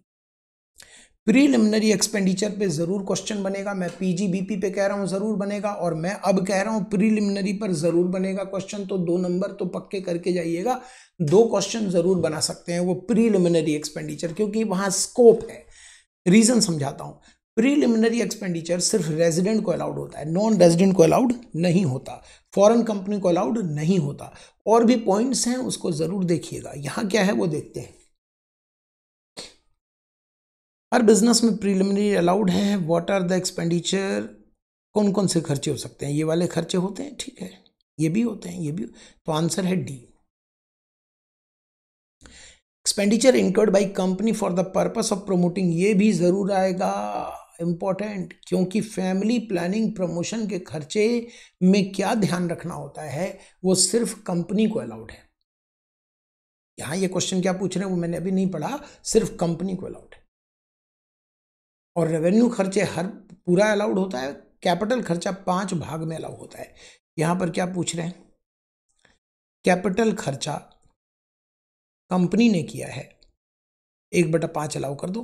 प्रीलिमिनरी एक्सपेंडिचर पे ज़रूर क्वेश्चन बनेगा। मैं पीजीबीपी पे कह रहा हूँ, ज़रूर बनेगा और मैं अब कह रहा हूँ प्रीलिमिनरी पर ज़रूर बनेगा क्वेश्चन तो दो नंबर तो पक्के करके जाइएगा। दो क्वेश्चन ज़रूर बना सकते हैं वो प्रीलिमिनरी एक्सपेंडिचर क्योंकि वहाँ स्कोप है। रीज़न समझाता हूँ। प्रीलिमिनरी एक्सपेंडिचर सिर्फ़ रेजिडेंट को अलाउड होता है। नॉन रेजिडेंट को अलाउड नहीं होता। फॉरेन कंपनी को अलाउड नहीं होता। और भी पॉइंट्स हैं, उसको ज़रूर देखिएगा। यहाँ क्या है वो देखते हैं। हर बिज़नेस में प्रीलिमिनरी अलाउड है व्हाट आर द एक्सपेंडिचर कौन कौन से खर्चे हो सकते हैं? ये वाले खर्चे होते हैं, ठीक है। ये भी होते हैं, ये भी तो आंसर है D expenditure incurred by company for the purpose of promoting ये भी ज़रूर आएगा इंपॉर्टेंट क्योंकि फैमिली प्लानिंग प्रमोशन के खर्चे में क्या ध्यान रखना होता है, वो सिर्फ़ कंपनी को अलाउड है। यहाँ ये क्वेश्चन क्या पूछ रहे हैं, वो मैंने अभी नहीं पढ़ा, सिर्फ़ कंपनी को अलाउड है। और रेवेन्यू खर्चे हर पूरा अलाउड होता है कैपिटल खर्चा पाँच भाग में अलाउ होता है। यहाँ पर क्या पूछ रहे हैं? कैपिटल खर्चा कंपनी ने किया है। एक बटा पाँच अलाउ कर दो।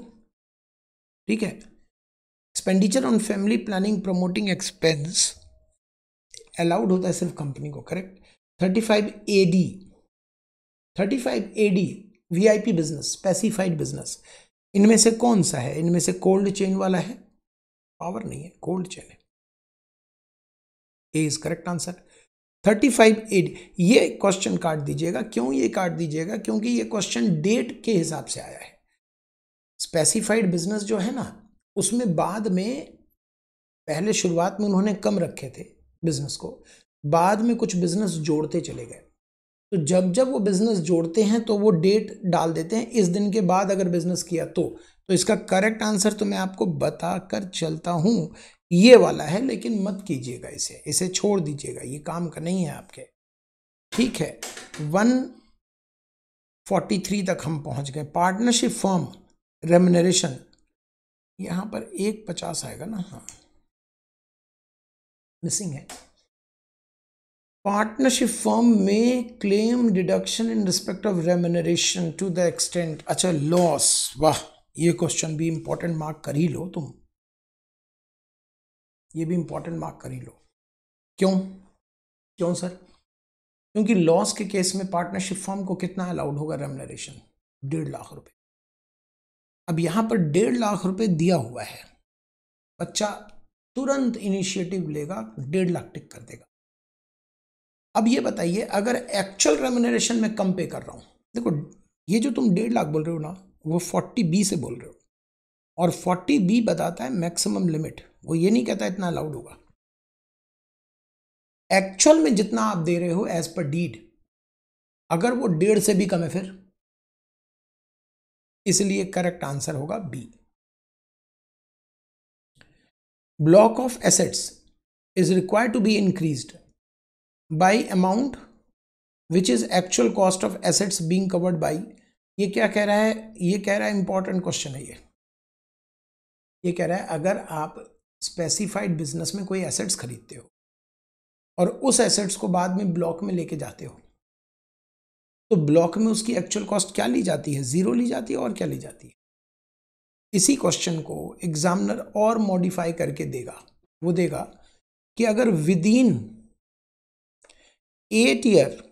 ठीक है? Expenditure on family planning promoting expense allowed होता है सिर्फ़ कंपनी को correct thirty five A D thirty five A D V I P business specified business इनमें से कौन सा है? इनमें से कोल्ड चेन वाला है? पावर नहीं है कोल्ड चेन है। A is correct answer thirty five eight ये क्वेश्चन काट दीजिएगा। क्यों ये काट दीजिएगा? क्योंकि ये क्वेश्चन डेट के हिसाब से आया है। स्पेसिफाइड बिज़नेस जो है ना, उसमें बाद में, पहले शुरुआत में उन्होंने कम रखे थे बिज़नेस को। बाद में कुछ बिज़नेस जोड़ते चले गए। तो जब जब वो बिज़नेस जोड़ते हैं तो वो डेट डाल देते हैं। इस दिन के बाद अगर बिज़नेस किया तो। तो इसका करेक्ट आंसर तो मैं आपको बताकर चलता हूँ। ये वाला है, लेकिन मत कीजिएगा इसे। इसे छोड़ दीजिएगा। ये काम का नहीं है आपके। ठीक है। वन फोर्टी थ्री तक हम पहुँच गए। पार्टनरशिप फॉर्म रेमनरेशन यहाँ पर एक पचास आएगा ना? हाँ। मिसिंग है। पार्टनरशिप फर्म में claim deduction in respect of remuneration to the extent अच्छा लॉस वाह, ये क्वेश्चन भी इंपॉर्टेंट मार्क कर ही लो तुम। ये भी इंपॉर्टेंट मार्क कर ही लो। क्यों? क्यों सर क्योंकि लॉस के केस में पार्टनरशिप फर्म को कितना अलाउड होगा रेमिनरेशन डेढ़ लाख रुपए। अब यहाँ पर डेढ़ लाख रुपए दिया हुआ है। बच्चा तुरंत इनिशिएटिव लेगा, डेढ़ लाख टिक कर देगा। अब ये बताइए, अगर एक्चुअल रेमुनरेशन में कम पे कर रहा हूँ, देखो, ये जो तुम डेढ़ लाख बोल रहे हो ना, वो फोर्टी बी से बोल रहे हो। और फोर्टी बी बताता है मैक्सिमम लिमिट वो ये नहीं कहता इतना अलाउड होगा। एक्चुअल में जितना आप दे रहे हो एज पर डीड अगर वो डेढ़ से भी कम है फिर, इसलिए करेक्ट आंसर होगा B block of assets is required to be increased by amount which is actual cost of assets being covered by ये क्या कह रहा है? ये कह रहा है इंपॉर्टेंट क्वेश्चन है ये। ये कह रहा है, अगर आप स्पेसिफाइड बिज़नेस में कोई एसेट्स खरीदते हो, और उस एसेट्स को बाद में ब्लॉक में लेके जाते हो तो ब्लॉक में उसकी एक्चुअल कॉस्ट क्या ली जाती है? ज़ीरो ली जाती है और क्या ली जाती है? इसी क्वेश्चन को एग्जामिनर और मॉडिफाई करके देगा। वो देगा कि अगर within eight year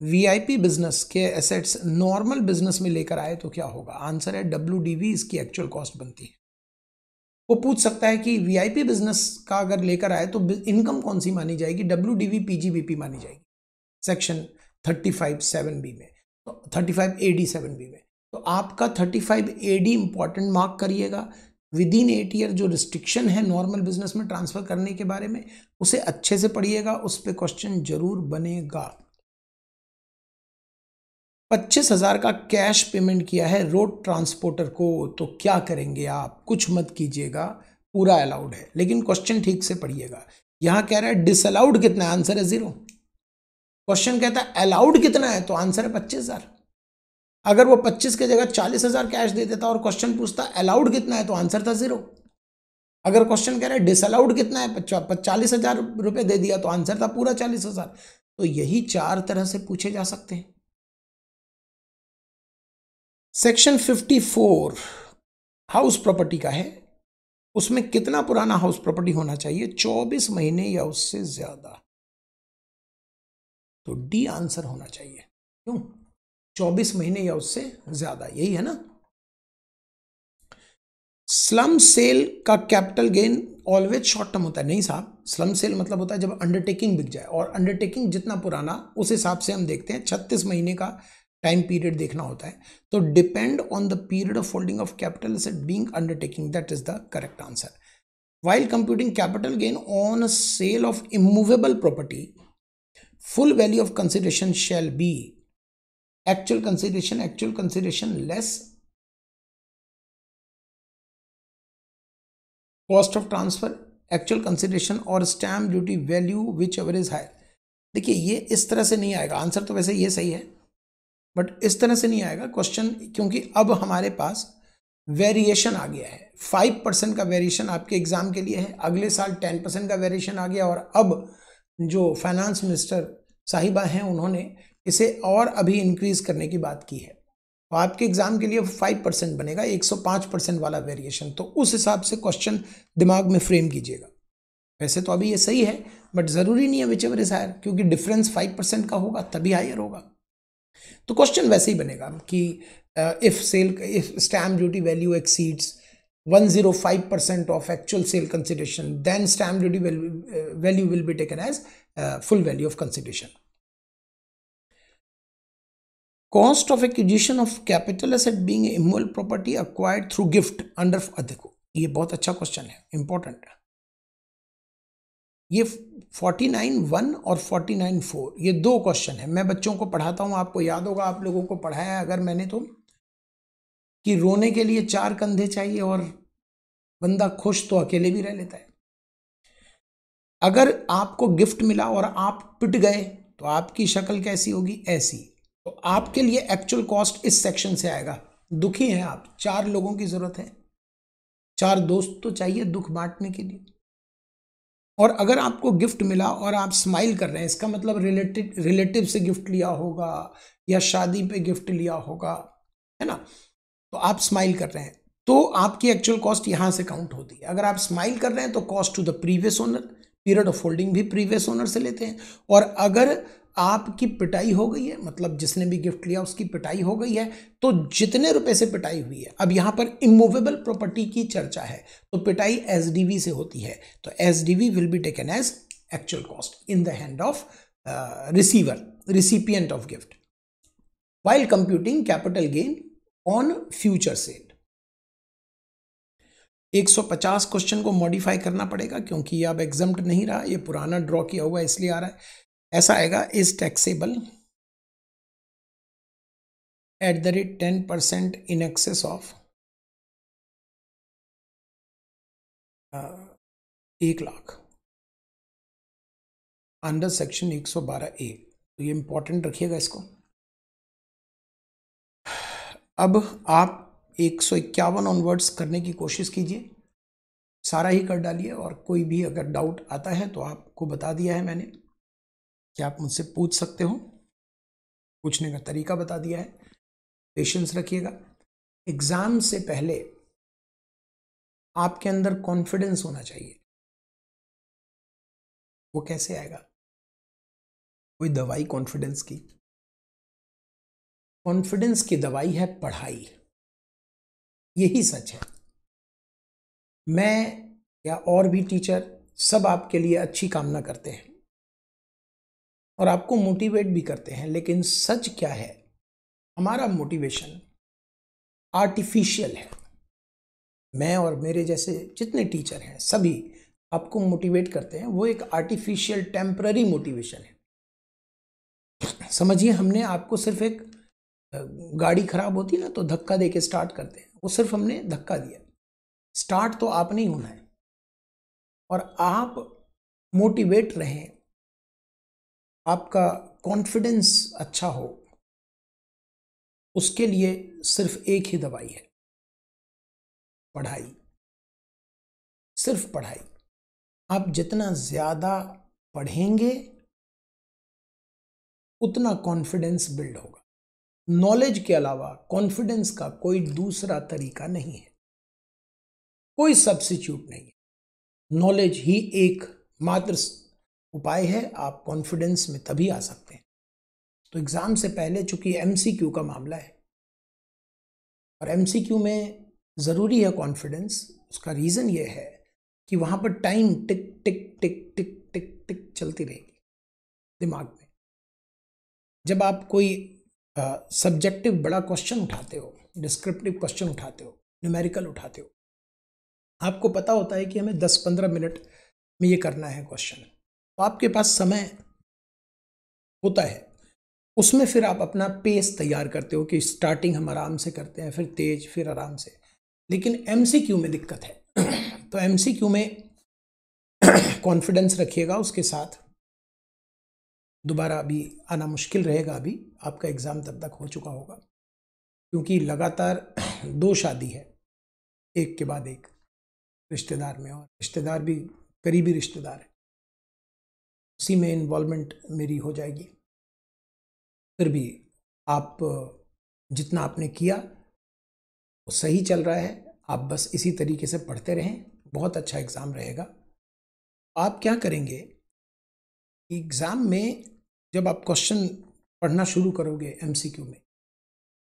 VIP business के एसेट्स नॉर्मल बिज़नेस में लेकर आए तो क्या होगा? आंसर है डब्ल्यू इसकी एक्चुअल कॉस्ट बनती है। वो पूछ सकता है कि वीआईपी बिज़नेस का अगर लेकर आए तो इनकम कौन सी मानी जाएगी? डब्ल्यू डी वी पीजीबीपी मानी जाएगी। Section thirty five seven B में। तो thirty five A D seven B में। तो आपका thirty five A D important mark करिएगा। विद इन एट ईयर जो रिस्ट्रिक्शन है नॉर्मल बिज़नेस में ट्रांसफ़र करने के बारे में, उसे अच्छे से पढ़िएगा, उस पर क्वेश्चन ज़रूर बनेगा। पच्चीस हज़ार का कैश पेमेंट किया है रोड ट्रांसपोर्टर को तो क्या करेंगे आप? कुछ मत कीजिएगा, पूरा अलाउड है, लेकिन क्वेश्चन ठीक से पढ़िएगा। यहाँ कह रहा है डिसअलाउड कितना आंसर है ज़ीरो क्वेश्चन कहता है अलाउड कितना है? तो आंसर है पच्चीस हज़ार। अगर वो पच्चीस के जगह चालीस हज़ार कैश दे देता और क्वेश्चन पूछता अलाउड कितना है? तो आंसर था ज़ीरो अगर क्वेश्चन कह रहे डिसअलाउड कितना है? चालीस हज़ार रुपए दे दिया तो आंसर था पूरा चालीस हज़ार. तो यही चार तरह से पूछे जा सकते हैं. सेक्शन 54 हाउस प्रॉपर्टी का है. उसमें कितना पुराना हाउस प्रॉपर्टी होना चाहिए? 24 महीने या उससे ज़्यादा. तो डी आंसर होना चाहिए. क्यों? 24 महीने या उससे ज़्यादा, यही है ना? स्लम सेल का capital gain always short term होता है। नहीं साहब स्लम सेल मतलब होता है जब अंडरटेकिंग बिक जाए, और अंडरटेकिंग जितना पुराना, उस हिसाब से हम देखते हैं, छत्तीस महीने का टाइम पीरियड देखना होता है। तो depend on the period of holding of capital is being undertaking that is the correct answer computing capital gain on a sale of immovable property, full value of consideration shall be actual consideration actual consideration less cost of transfer, actual consideration और stamp duty value, whichever is higher. देखिए, ये इस तरह से नहीं आएगा। Answer तो वैसे ये सही है बट इस तरह से नहीं आएगा। क्वेश्चन क्योंकि अब हमारे पास वेरिएशन आ गया है। फाइव परसेंट का वेरिएशन आपके एग्ज़ाम के लिए है। अगले साल टेन परसेंट का वेरिएशन आ गया और अब जो फाइनेंस मिनिस्टर साहिबा हैं, उन्होंने इसे और अभी इंक्रीज करने की बात की है। तो आपके एग्ज़ाम के लिए फाइव परसेंट बनेगा एक सौ पाँच परसेंट वाला वेरिएशन तो उस हिसाब से क्वेश्चन दिमाग में फ्रेम कीजिएगा। वैसे तो अभी ये सही है बट ज़रूरी नहीं है विच एवर इज़ हायर क्योंकि डिफरेंस फाइव परसेंट का होगा तभी हायर होगा। तो क्वेश्चन वैसे ही बनेगा कि if sale if stamp duty value exceeds 105 percent of actual sale consideration then stamp duty will, uh, value will be taken as uh, full value of consideration cost of acquisition of capital asset being immovable property acquired through gift under, देखो, ये बहुत अच्छा question है important ये 49 one और 49 four ये दो question है। मैं बच्चों को पढ़ाता हूँ, आपको याद होगा, आप लोगों को पढ़ाया अगर मैंने तो कि रोने के लिए चार कंधे चाहिए और बंदा खुश तो अकेले भी रह लेता है। अगर आपको गिफ्ट मिला और आप पिट गए तो आपकी शक्ल कैसी होगी? ऐसी। तो आपके लिए एक्चुअल कॉस्ट इस सेक्शन से आएगा। दुखी हैं आप। चार लोगों की ज़रूरत है। चार दोस्त तो चाहिए दुख बांटने के लिए। और अगर आपको गिफ्ट मिला और आप स्माइल कर रहे हैं, इसका मतलब रिलेटिव रिलेटिव से गिफ्ट लिया होगा या शादी पे गिफ्ट लिया होगा, है ना? तो आप स्माइल कर रहे हैं। तो आपकी एक्चुअल कॉस्ट यहाँ से काउंट होती है। अगर आप स्माइल कर रहे हैं तो cost to the previous owner period of holding भी प्रीवियस ओनर से लेते हैं। और अगर आपकी पिटाई हो गई है मतलब जिसने भी गिफ्ट लिया उसकी पिटाई हो गई है तो जितने रुपए से पिटाई हुई है, अब यहाँ पर इमूवेबल प्रॉपर्टी की चर्चा है तो पिटाई एसडीवी से होती है तो SDV will be taken as actual cost in the hand of receiver recipient of gift while computing capital gain on future sale 150 question को मॉडिफाई करना पड़ेगा, क्योंकि ये अब एग्जाम्प्ट नहीं रहा, ये पुराना ड्रॉ किया हुआ इसलिए आ रहा है। ऐसा आएगा is taxable at the rate ten percent in excess of एक लाख अंडर सेक्शन 112 ए तो ये इंपॉर्टेंट रखिएगा इसको। अब आप एक सौ इक्यावन ऑनवर्ड्स करने की कोशिश कीजिए। सारा ही कर डालिए और कोई भी अगर डाउट आता है तो आपको बता दिया है मैंने। कि आप मुझसे पूछ सकते हो? पूछने का तरीका बता दिया है। पेशेंस रखिएगा। एग्ज़ाम से पहले आपके अंदर कॉन्फिडेंस होना चाहिए। वो कैसे आएगा? कोई दवाई कॉन्फिडेंस की? कॉन्फिडेंस की दवाई है पढ़ाई। यही सच है। मैं या और भी टीचर सब आपके लिए अच्छी कामना करते हैं। और आपको मोटिवेट भी करते हैं, लेकिन सच क्या है? हमारा मोटिवेशन आर्टिफिशियल है। मैं और मेरे जैसे जितने टीचर हैं, सभी आपको मोटिवेट करते हैं, वो एक आर्टिफिशियल टेम्पररी मोटिवेशन है। समझिए, हमने आपको सिर्फ़ एक गाड़ी खराब होती ना तो धक्का दे के स्टार्ट करते हैं। वो सिर्फ़ हमने धक्का दिया। स्टार्ट तो आप नहीं होना है। और आप मोटिवेट रहें आपका कॉन्फिडेंस अच्छा हो, उसके लिए सिर्फ़ एक ही दवाई है, पढ़ाई। सिर्फ़ पढ़ाई। आप जितना ज़्यादा पढ़ेंगे, उतना कॉन्फिडेंस बिल्ड होगा। नॉलेज के अलावा कॉन्फिडेंस का कोई दूसरा तरीका नहीं है। कोई सब्सिट्यूट नहीं है। नॉलेज ही एक मात्र उपाय है, आप कॉन्फिडेंस में तभी आ सकते हैं। तो एग्ज़ाम से पहले चूँकि एमसीक्यू का मामला है, और एमसीक्यू में ज़रूरी है कॉन्फिडेंस उसका रीज़न ये है कि वहाँ पर टाइम टिक टिक टिक टिक टिक टिक चलती रहेगी दिमाग में। जब आप कोई सब्जेक्टिव बड़ा क्वेश्चन उठाते हो डिस्क्रिप्टिव क्वेश्चन उठाते हो न्यूमेरिकल उठाते हो, आपको पता होता है कि हमें 10-15 मिनट में ये करना है क्वेश्चन तो आपके पास समय होता है। उसमें फिर आप अपना पेस तैयार करते हो कि स्टार्टिंग हम आराम से करते हैं, फिर तेज, फिर आराम से। लेकिन एमसीक्यू में दिक्कत है। तो एमसीक्यू में कॉन्फिडेंस रखिएगा उसके साथ। दोबारा अभी आना मुश्किल रहेगा अभी, आपका एग्ज़ाम तब तक हो चुका होगा। क्योंकि लगातार दो शादी है, एक के बाद एक, रिश्तेदार में और रिश्तेदार भी, करीबी रिश्तेदार है। उसी में इन्वॉल्वमेंट मेरी हो जाएगी। फिर भी आप, जितना आपने किया, वो सही चल रहा है। आप बस इसी तरीके से पढ़ते रहें। बहुत अच्छा एग्ज़ाम रहेगा। आप क्या करेंगे? एग्ज़ाम में जब आप क्वेश्चन पढ़ना शुरू करोगे एमसीक्यू में,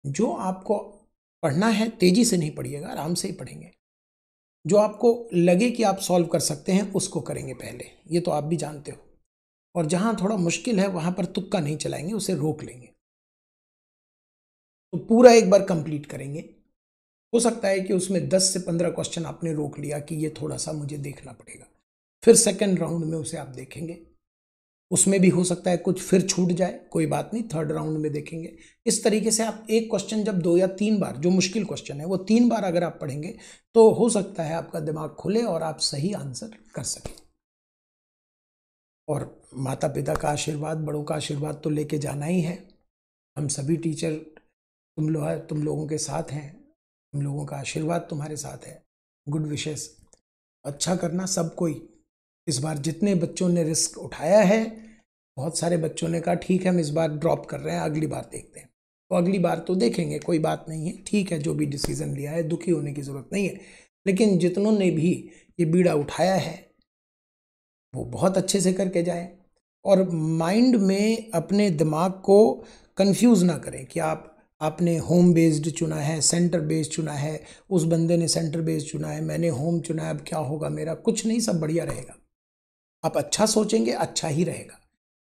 जो आपको पढ़ना है, तेज़ी से नहीं पढ़िएगा, आराम से ही पढ़ेंगे। जो आपको लगे कि आप सॉल्व कर सकते हैं, उसको करेंगे पहले। ये तो आप भी जानते हो। और जहाँ थोड़ा मुश्किल है, वहाँ पर तुक्का नहीं चलाएँगे, उसे रोक लेंगे। तो पूरा एक बार कंप्लीट करेंगे। हो सकता है कि उसमें 10 से 15 क्वेश्चन आपने रोक लिया कि ये थोड़ा सा मुझे देखना पड़ेगा। फिर सेकेंड राउंड में उसे आप देखेंगे। उसमें भी हो सकता है कुछ फिर छूट जाए, कोई बात नहीं थर्ड राउंड में देखेंगे। इस तरीके से आप एक क्वेश्चन जब दो या तीन बार, जो मुश्किल क्वेश्चन है, वो तीन बार अगर आप पढ़ेंगे तो हो सकता है आपका दिमाग खुले और आप सही आंसर कर सकें। और माता पिता का आशीर्वाद, बड़ों का आशीर्वाद तो लेके जाना ही है। हम सभी टीचर, तुम लोग तुम लोगों के साथ हैं। तुम लोगों का आशीर्वाद तुम्हारे साथ है। गुड विशेष अच्छा करना सब कोई। इस बार जितने बच्चों ने रिस्क उठाया है, बहुत सारे बच्चों ने कहा, ठीक है, हम इस बार ड्रॉप कर रहे हैं, अगली बार देखते हैं। तो अगली बार तो देखेंगे, कोई बात नहीं है। ठीक है, जो भी डिसीज़न लिया है, दुखी होने की ज़रूरत नहीं है। लेकिन जितनों ने भी ये बीड़ा उठाया है वो बहुत अच्छे से करके जाए। और माइंड में अपने दिमाग को कंफ्यूज ना करें कि आप, आपने होम बेस्ड चुना है, सेंटर बेस्ड चुना है, उस बंदे ने सेंटर बेस्ड चुना है, मैंने होम चुना है, अब क्या होगा मेरा? कुछ नहीं, सब बढ़िया रहेगा। आप अच्छा सोचेंगे अच्छा ही रहेगा।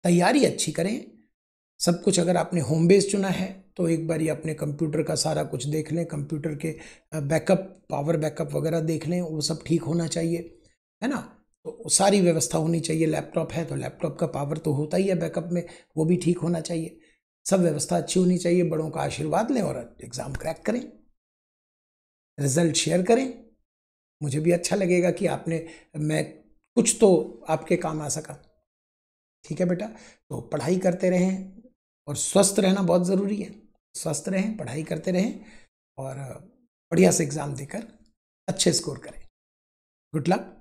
तैयारी अच्छी करें। सब कुछ अगर आपने होम बेस्ड चुना है तो एक बार ये अपने कंप्यूटर का सारा कुछ देख लें, कंप्यूटर के बैकअप, पावर बैकअप वगैरह देख लें, वो सब ठीक होना चाहिए, है ना? तो सारी व्यवस्था होनी चाहिए। लैपटॉप है तो लैपटॉप का पावर तो होता ही है बैकअप में, वो भी ठीक होना चाहिए। सब व्यवस्था अच्छी होनी चाहिए, बड़ों का आशीर्वाद लें और एग्ज़ाम क्रैक करें। रिज़ल्ट शेयर करें। मुझे भी अच्छा लगेगा कि आपने, मैं कुछ तो आपके काम आ सका। ठीक है बेटा? तो पढ़ाई करते रहें और स्वस्थ रहना बहुत ज़रूरी है। स्वस्थ रहें, पढ़ाई करते रहें और बढ़िया से एग्ज़ाम देकर अच्छे स्कोर करें। Good luck.